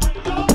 Thank